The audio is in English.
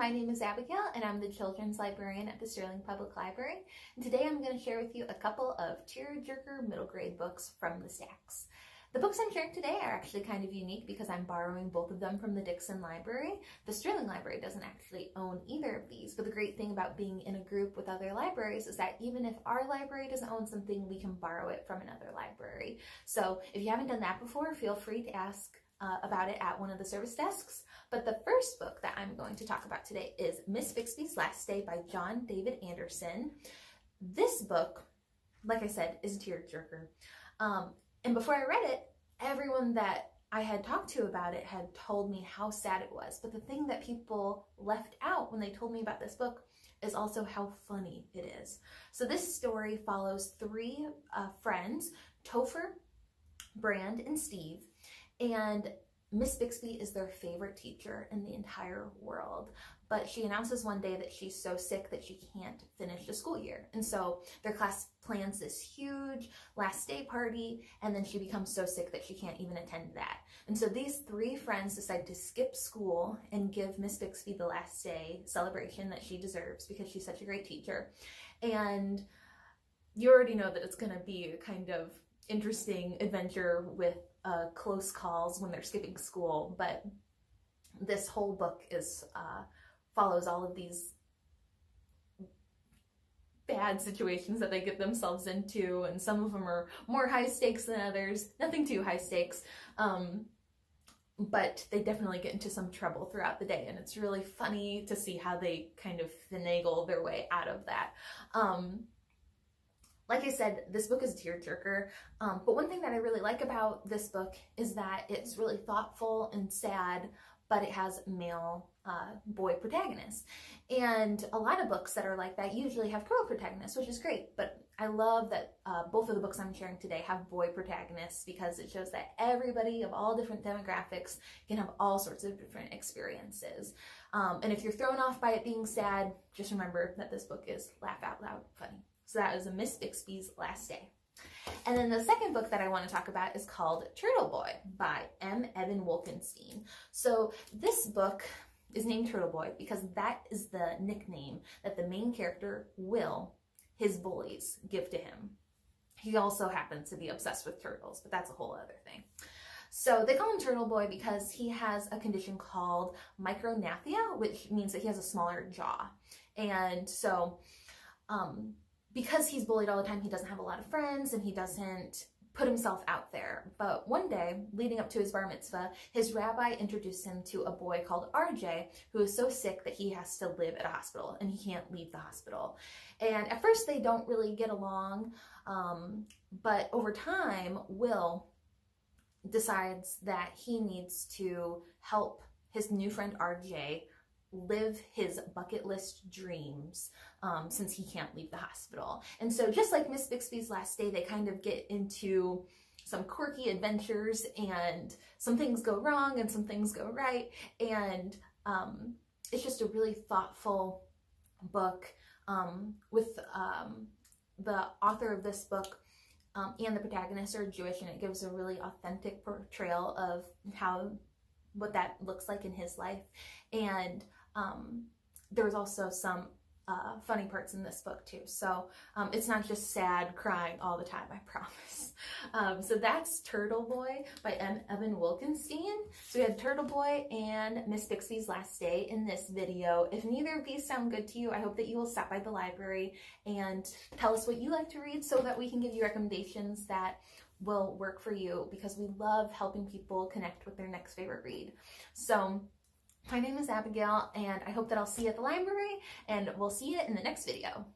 is Abbigail and I'm the children's librarian at the Sterling Public Library. And today I'm going to share with you a couple of tearjerker middle grade books from the stacks. The books I'm sharing today are actually kind of unique because I'm borrowing both of them from the Dixon Library. The Sterling Library doesn't actually own either of these, but the great thing about being in a group with other libraries is that even if our library doesn't own something, we can borrow it from another library. So if you haven't done that before, feel free to ask uh, about it at one of the service desks. But the first book that I'm going to talk about today is Miss Bixby's Last Day by John David Anderson. This book, like I said, is a tearjerker. Um, and before I read it, everyone that I had talked to about it had told me how sad it was. But the thing that people left out when they told me about this book is also how funny it is. So this story follows three uh, friends, Topher, Brand, and Steve, and Miss Bixby is their favorite teacher in the entire world, but she announces one day that she's so sick that she can't finish the school year. And so their class plans this huge last day party, and then she becomes so sick that she can't even attend that. And so these three friends decide to skip school and give Miss Bixby the last day celebration that she deserves because she's such a great teacher. And you already know that it's going to be a kind of interesting adventure with uh, close calls when they're skipping school, but this whole book is uh, follows all of these bad situations that they get themselves into, and some of them are more high stakes than others. Nothing too high stakes, um, but they definitely get into some trouble throughout the day, and it's really funny to see how they kind of finagle their way out of that. Um, like I said, this book is a tearjerker, um, but one thing that I really like about this book is that it's really thoughtful and sad, but it has male uh, boy protagonists. And a lot of books that are like that usually have girl protagonists, which is great, but I love that uh, both of the books I'm sharing today have boy protagonists because it shows that everybody of all different demographics can have all sorts of different experiences. Um, and if you're thrown off by it being sad, just remember that this book is laugh out loud funny. So that a Miss Bixby's Last Day. And then the second book that I want to talk about is called Turtle Boy by M. Evan Wolkenstein. So this book is named Turtle Boy because that is the nickname that the main character, Will, his bullies give to him. He also happens to be obsessed with turtles, but that's a whole other thing. So they call him Turtle Boy because he has a condition called micrognathia, which means that he has a smaller jaw. And so um, because he's bullied all the time, he doesn't have a lot of friends and he doesn't put himself out there. But one day, leading up to his bar mitzvah, his rabbi introduced him to a boy called RJ, who is so sick that he has to live at a hospital and he can't leave the hospital. And at first, they don't really get along, um, but over time, Will decides that he needs to help his new friend RJ live his bucket list dreams um, since he can't leave the hospital. And so just like Miss Bixby's last day, they kind of get into some quirky adventures and some things go wrong and some things go right. And um, it's just a really thoughtful book um, with um, the author of this book um, and the protagonist are Jewish and it gives a really authentic portrayal of how what that looks like in his life. And um, there was also some uh, funny parts in this book too. So um, it's not just sad crying all the time, I promise. Um, so that's Turtle Boy by M. Evan Wolkenstein. So we had Turtle Boy and Miss Bixby's Last Day in this video. If neither of these sound good to you, I hope that you will stop by the library and tell us what you like to read so that we can give you recommendations that will work for you because we love helping people connect with their next favorite read. So my name is Abbigail and I hope that I'll see you at the library and we'll see you in the next video.